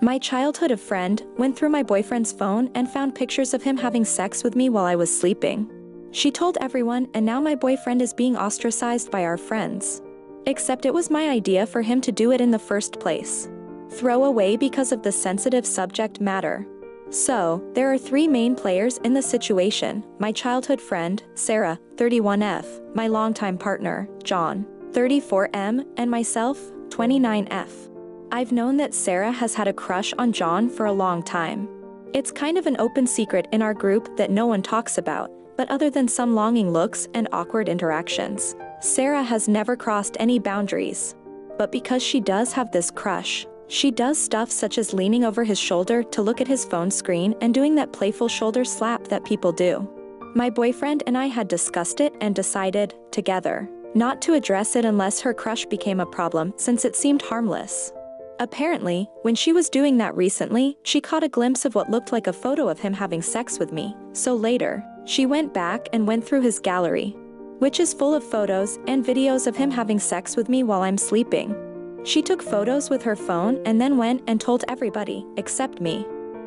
My childhood friend went through my boyfriend's phone and found pictures of him having sex with me while I was sleeping. She told everyone, and now my boyfriend is being ostracized by our friends. Except it was my idea for him to do it in the first place. Throw away because of the sensitive subject matter. So, there are three main players in the situation my childhood friend, Sarah, 31F, my longtime partner, John, 34M, and myself, 29F. I've known that Sarah has had a crush on John for a long time. It's kind of an open secret in our group that no one talks about, but other than some longing looks and awkward interactions, Sarah has never crossed any boundaries. But because she does have this crush, she does stuff such as leaning over his shoulder to look at his phone screen and doing that playful shoulder slap that people do. My boyfriend and I had discussed it and decided, together, not to address it unless her crush became a problem since it seemed harmless. Apparently, when she was doing that recently, she caught a glimpse of what looked like a photo of him having sex with me, so later, she went back and went through his gallery, which is full of photos and videos of him having sex with me while I'm sleeping. She took photos with her phone and then went and told everybody, except me,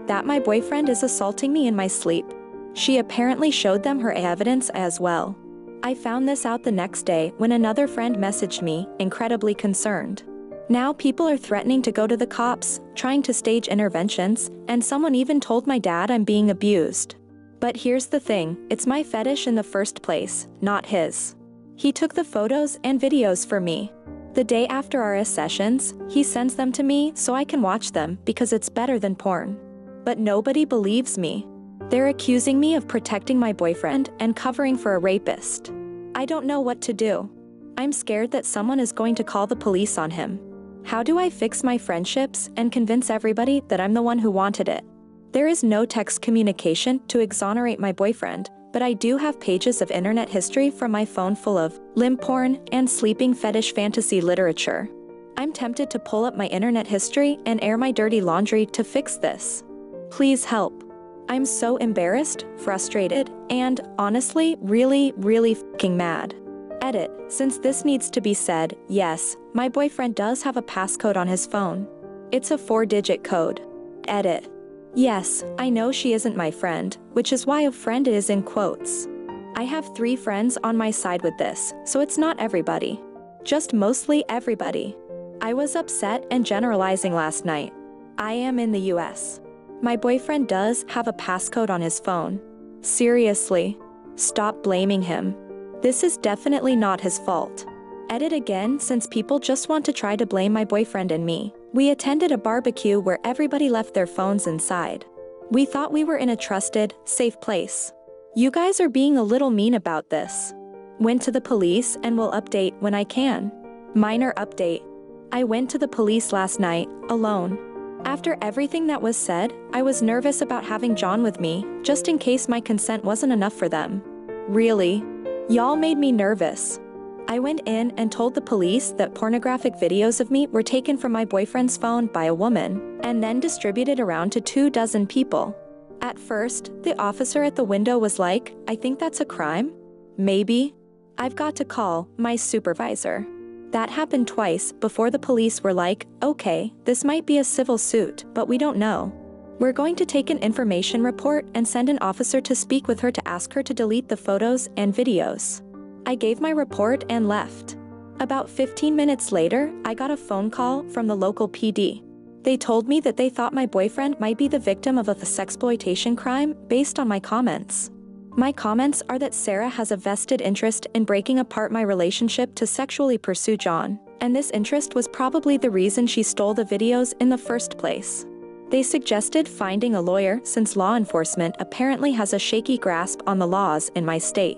that my boyfriend is assaulting me in my sleep. She apparently showed them her evidence as well. I found this out the next day when another friend messaged me, incredibly concerned. Now people are threatening to go to the cops, trying to stage interventions, and someone even told my dad I'm being abused. But here's the thing, it's my fetish in the first place, not his. He took the photos and videos for me. The day after our sessions, he sends them to me so I can watch them because it's better than porn. But nobody believes me. They're accusing me of protecting my boyfriend and covering for a rapist. I don't know what to do. I'm scared that someone is going to call the police on him. How do I fix my friendships and convince everybody that I'm the one who wanted it? There is no text communication to exonerate my boyfriend, but I do have pages of internet history from my phone full of limp porn and sleeping fetish fantasy literature. I'm tempted to pull up my internet history and air my dirty laundry to fix this. Please help. I'm so embarrassed, frustrated, and, honestly, really, really fucking mad. Edit, since this needs to be said, yes, my boyfriend does have a passcode on his phone. It's a four-digit code. Edit. Yes, I know she isn't my friend, which is why a friend is in quotes. I have three friends on my side with this, so it's not everybody. Just mostly everybody. I was upset and generalizing last night. I am in the US. My boyfriend does have a passcode on his phone. Seriously. Stop blaming him. This is definitely not his fault. Edit again since people just want to try to blame my boyfriend and me. We attended a barbecue where everybody left their phones inside. We thought we were in a trusted, safe place. You guys are being a little mean about this. Went to the police and will update when I can. Minor update. I went to the police last night, alone. After everything that was said, I was nervous about having John with me, just in case my consent wasn't enough for them. Really? Y'all made me nervous. I went in and told the police that pornographic videos of me were taken from my boyfriend's phone by a woman, and then distributed around to two dozen people. At first, the officer at the window was like, I think that's a crime? Maybe. I've got to call my supervisor. That happened twice before the police were like, okay, this might be a civil suit, but we don't know. We're going to take an information report and send an officer to speak with her to ask her to delete the photos and videos. I gave my report and left. About 15 minutes later, I got a phone call from the local PD. They told me that they thought my boyfriend might be the victim of a sexploitation crime based on my comments. My comments are that Sarah has a vested interest in breaking apart my relationship to sexually pursue John, and this interest was probably the reason she stole the videos in the first place. They suggested finding a lawyer since law enforcement apparently has a shaky grasp on the laws in my state.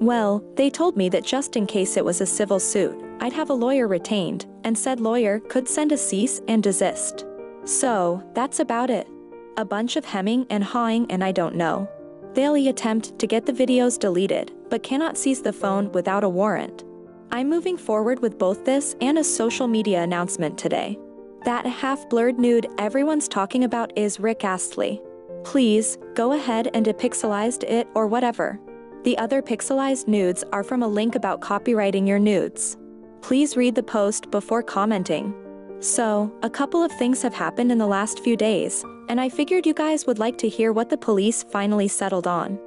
Well, they told me that just in case it was a civil suit, I'd have a lawyer retained, and said lawyer could send a cease and desist. So, that's about it. A bunch of hemming and hawing and I don't know. They'll attempt to get the videos deleted, but cannot seize the phone without a warrant. I'm moving forward with both this and a social media announcement today. That half-blurred nude everyone's talking about is Rick Astley. Please, go ahead and depixelized it or whatever. The other pixelized nudes are from a link about copyrighting your nudes. Please read the post before commenting. So, a couple of things have happened in the last few days, and I figured you guys would like to hear what the police finally settled on.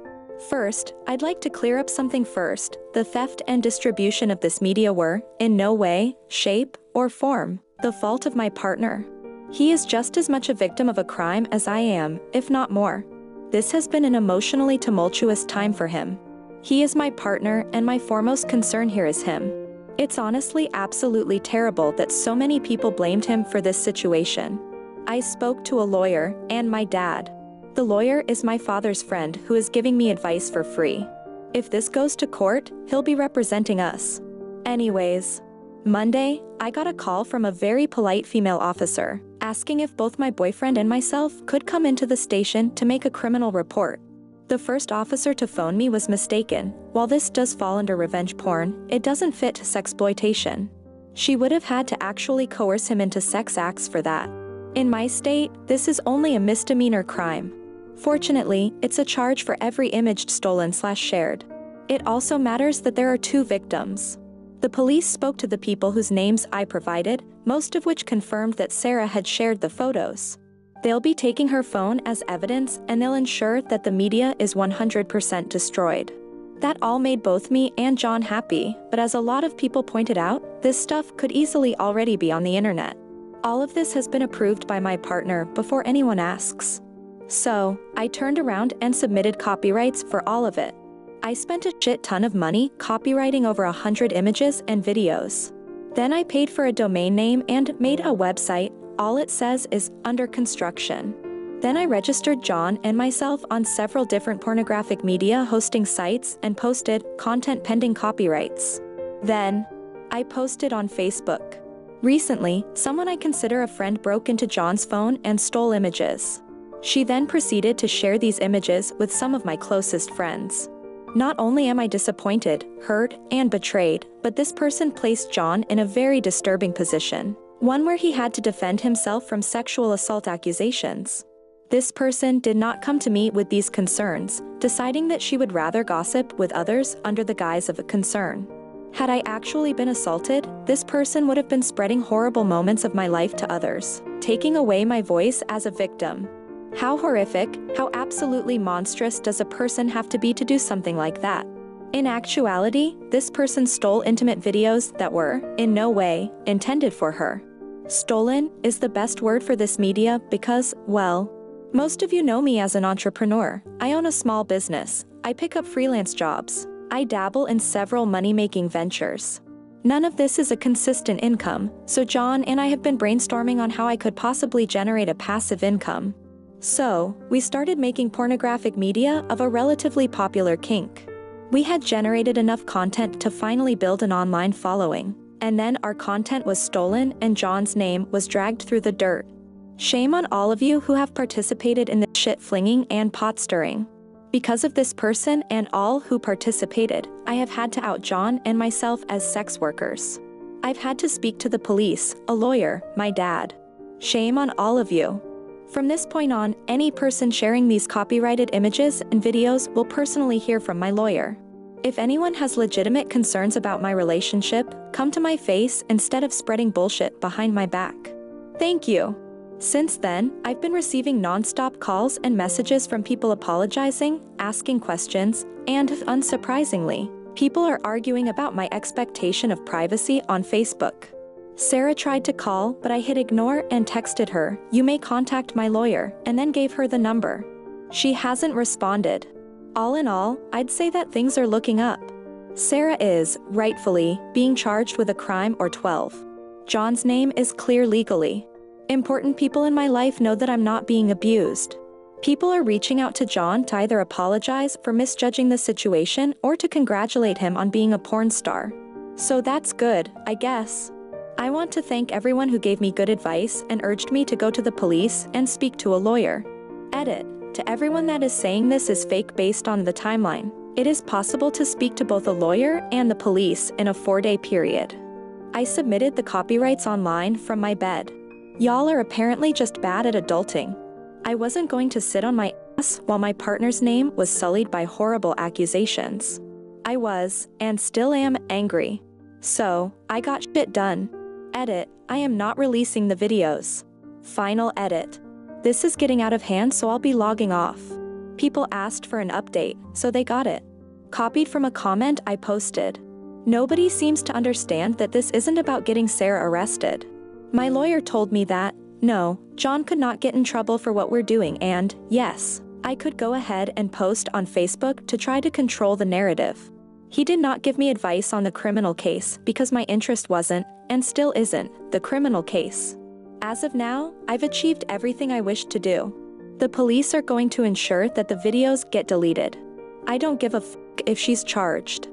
First, I'd like to clear up something first. The theft and distribution of this media were, in no way, shape, or form, the fault of my partner. He is just as much a victim of a crime as I am, if not more. This has been an emotionally tumultuous time for him. He is my partner, and my foremost concern here is him. It's honestly absolutely terrible that so many people blamed him for this situation. I spoke to a lawyer and my dad. The lawyer is my father's friend who is giving me advice for free. If this goes to court, he'll be representing us. Anyways, Monday, I got a call from a very polite female officer asking if both my boyfriend and myself could come into the station to make a criminal report. The first officer to phone me was mistaken. While this does fall under revenge porn, it doesn't fit to sexploitation. She would have had to actually coerce him into sex acts for that. In my state, this is only a misdemeanor crime. Fortunately, it's a charge for every image stolen slash shared. It also matters that there are two victims. The police spoke to the people whose names I provided, most of which confirmed that Sarah had shared the photos. They'll be taking her phone as evidence and they'll ensure that the media is 100% destroyed. That all made both me and John happy, but as a lot of people pointed out, this stuff could easily already be on the internet. All of this has been approved by my partner before anyone asks. So, I turned around and submitted copyrights for all of it. I spent a shit ton of money copyrighting over a hundred images and videos. Then I paid for a domain name and made a website, all it says is under construction. Then I registered John and myself on several different pornographic media hosting sites and posted content pending copyrights. Then, I posted on Facebook. Recently, someone I consider a friend broke into John's phone and stole images. She then proceeded to share these images with some of my closest friends. Not only am I disappointed, hurt, and betrayed, but this person placed John in a very disturbing position, one where he had to defend himself from sexual assault accusations. This person did not come to me with these concerns, deciding that she would rather gossip with others under the guise of a concern. Had I actually been assaulted, this person would have been spreading horrible moments of my life to others, taking away my voice as a victim, how horrific, how absolutely monstrous does a person have to be to do something like that? In actuality, this person stole intimate videos that were, in no way, intended for her. Stolen is the best word for this media because, well, most of you know me as an entrepreneur. I own a small business. I pick up freelance jobs. I dabble in several money making ventures. None of this is a consistent income, so John and I have been brainstorming on how I could possibly generate a passive income. So, we started making pornographic media of a relatively popular kink. We had generated enough content to finally build an online following, and then our content was stolen and John's name was dragged through the dirt. Shame on all of you who have participated in the shit flinging and pot stirring. Because of this person and all who participated, I have had to out John and myself as sex workers. I've had to speak to the police, a lawyer, my dad. Shame on all of you. From this point on, any person sharing these copyrighted images and videos will personally hear from my lawyer. If anyone has legitimate concerns about my relationship, come to my face instead of spreading bullshit behind my back. Thank you. Since then, I've been receiving nonstop calls and messages from people apologizing, asking questions, and, unsurprisingly, people are arguing about my expectation of privacy on Facebook. Sarah tried to call, but I hit ignore and texted her, You may contact my lawyer, and then gave her the number. She hasn't responded. All in all, I'd say that things are looking up. Sarah is, rightfully, being charged with a crime or 12. John's name is clear legally. Important people in my life know that I'm not being abused. People are reaching out to John to either apologize for misjudging the situation or to congratulate him on being a porn star. So that's good, I guess. I want to thank everyone who gave me good advice and urged me to go to the police and speak to a lawyer. Edit. To everyone that is saying this is fake based on the timeline, it is possible to speak to both a lawyer and the police in a four day period. I submitted the copyrights online from my bed. Y'all are apparently just bad at adulting. I wasn't going to sit on my ass while my partner's name was sullied by horrible accusations. I was, and still am, angry. So, I got shit done. Edit, I am not releasing the videos. Final edit. This is getting out of hand so I'll be logging off. People asked for an update, so they got it. Copied from a comment I posted. Nobody seems to understand that this isn't about getting Sarah arrested. My lawyer told me that, no, John could not get in trouble for what we're doing and, yes, I could go ahead and post on Facebook to try to control the narrative. He did not give me advice on the criminal case because my interest wasn't, and still isn't, the criminal case. As of now, I've achieved everything I wished to do. The police are going to ensure that the videos get deleted. I don't give a f if she's charged.